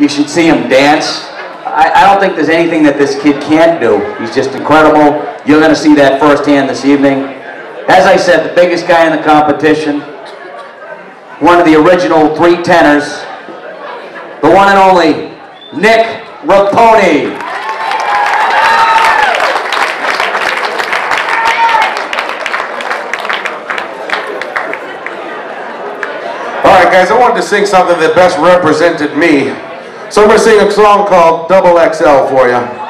You should see him dance. I, I don't think there's anything that this kid can't do. He's just incredible. You're going to see that firsthand this evening. As I said, the biggest guy in the competition, one of the original three tenors, the one and only Nick Raponi. All right, guys, I wanted to sing something that best represented me. So I'm going to sing a song called Double XL for you.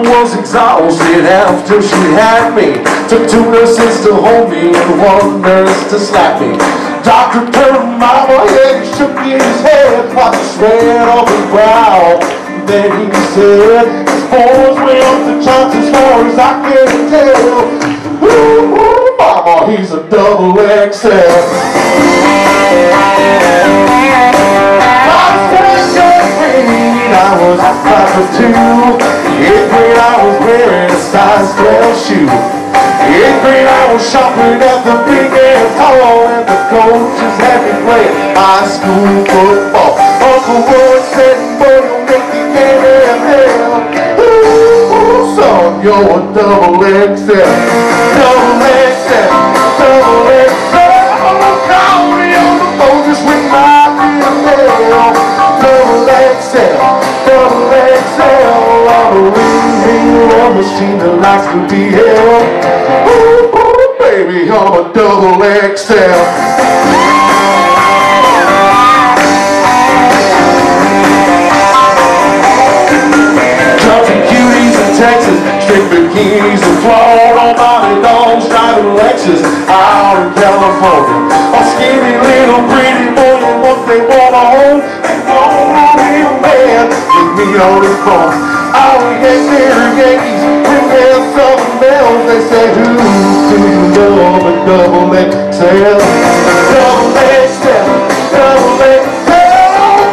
Was exhausted after she had me. Took two nurses to hold me and one nurse to slap me. Doctor turned mama head, he shook his head, wiped the sweat off his brow. Then he said, his boys went up to chance as far as I can tell. Ooh, ooh, mama, he's a double XL. I was five foot two. Eighth grade, I was wearing a size 12 shoe. Eighth grade, I was shopping at the big and tall, and the coaches had me playing high school football. Uncle Roy said, boy, you'll make the NFL. Ooh, son, you're a double XL. Double XL. Double XL. Double XL. I'm a ring, ring, a machine that likes to be held. Baby, I'm a double XL. Texas, straight bikinis and Florida, body dogs driving Lexus out in California. A skinny little pretty boy and what they want a home, they want a real man with me on his phone. I would get their Yankees, bring their Southern belles, they say, who do you love a double XL? Double XL, double XL,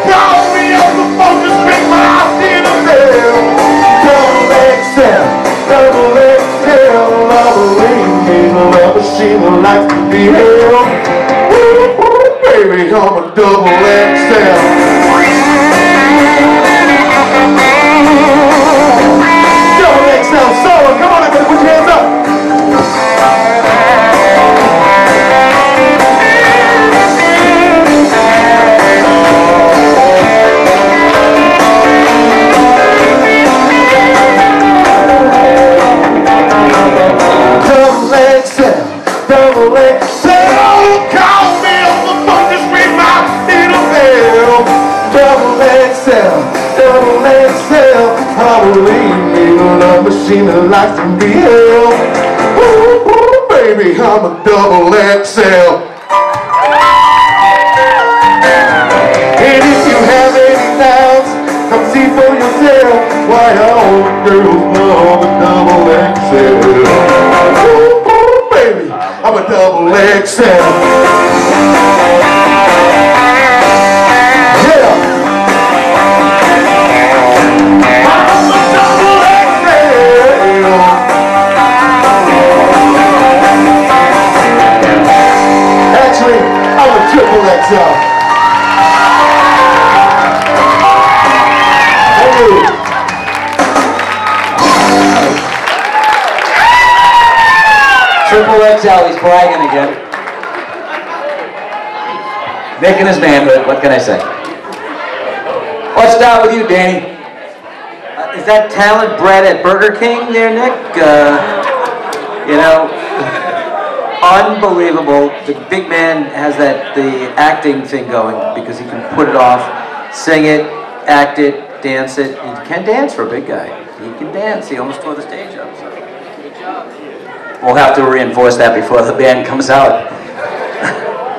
call me on the phone, just ring my dinner bell. Double XL, double XL, love a ring, love a machine that likes to be held. Baby, I'm a double XL. Halloween, little love machine that likes to be held. Ooh, ooh, baby, I'm a double XL. And if you have any doubts, come see for yourself why all the girls love a double XL. Ooh, baby, I'm a double XL. Triple XL, he's bragging again. Making his manhood, what can I say? Let's start with you, Danny. Uh, is that talent bred at Burger King there, Nick? Uh, you know, unbelievable. The big man has that, the acting thing going because he can put it off, sing it, act it, dance it. He can dance for a big guy. He can dance. He almost tore the stage up. So. We'll have to reinforce that before the band comes out.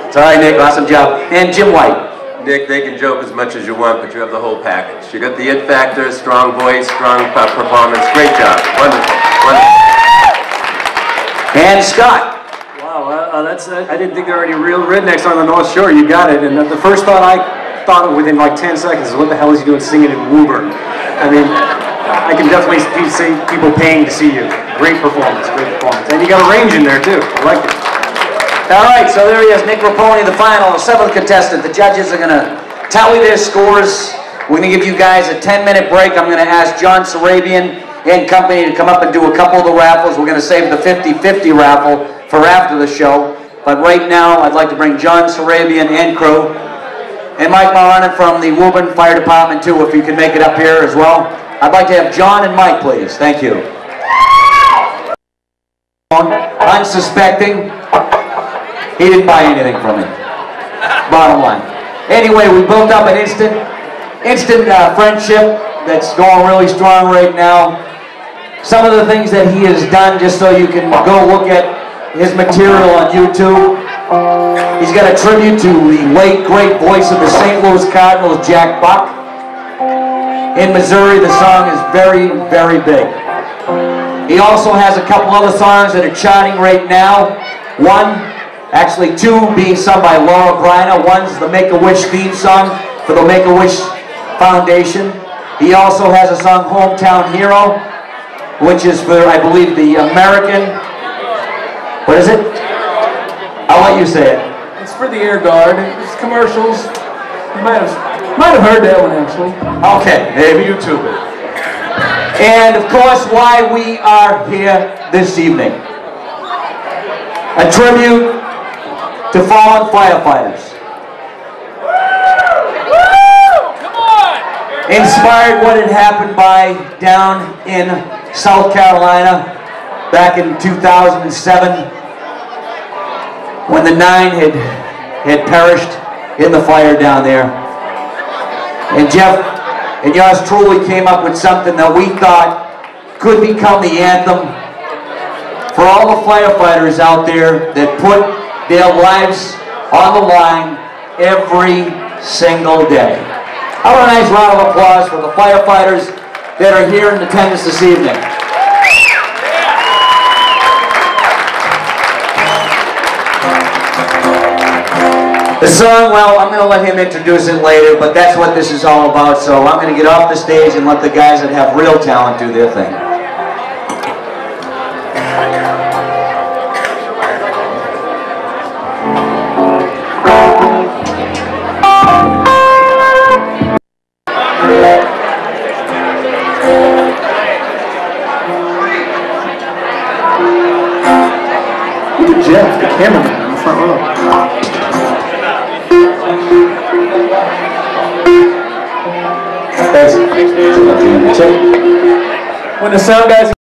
it's all right, Nick. Awesome job. And Jim White. Nick, they can joke as much as you want, but you have the whole package. You got the it factor, strong voice, strong performance. Great job. Wonderful. Wonderful. And Scott. Wow, uh, uh, that's, uh, I didn't think there were any real rednecks on the North Shore. You got it. And the, the first thought I thought of within like 10 seconds is what the hell is he doing singing in Woburn? I mean, I can definitely see- see people paying to see you. Great performance, great performance. And you got a range in there too. I like it. All right, so there he is, Nick Raponi, the final, the seventh contestant. The judges are gonna tally their scores. We're gonna give you guys a 10-minute break. I'm gonna ask John Sarabian and company to come up and do a couple of the raffles. We're gonna save the 50-50 raffle for after the show. But right now, I'd like to bring John Sarabian and crew, and Mike Marana from the Woburn Fire Department too, if you can make it up here as well. I'd like to have John and Mike, please. Thank you. Unsuspecting. He didn't buy anything from me. Bottom line. Anyway, we built up an instant, instant uh, friendship that's going really strong right now. Some of the things that he has done, just so you can go look at his material on YouTube. He's got a tribute to the late great voice of the St. Louis Cardinals, Jack Buck. In Missouri, the song is very, very big. He also has a couple other songs that are charting right now. One, actually two, being sung by Laura Briner. One's the Make-A-Wish theme song for the Make-A-Wish Foundation. He also has a song, Hometown Hero, which is for, I believe, the American, what is it? I'll let you say it. It's for the Air Guard. It's commercials. You might have might have heard that one actually. Okay, maybe YouTube it. And of course, why we are here this evening. A tribute to fallen firefighters. Inspired what had happened by down in South Carolina back in 2007 when the nine had, had perished in the fire down there. And Jeff and yours truly came up with something that we thought could become the anthem for all the firefighters out there that put their lives on the line every single day. About a nice round of applause for the firefighters that are here in attendance this evening. The song, well, I'm going to let him introduce it later, but that's what this is all about. So I'm going to get off the stage and let the guys that have real talent do their thing. Jeff, the cameraman in the front row. Thanks. When the sound guys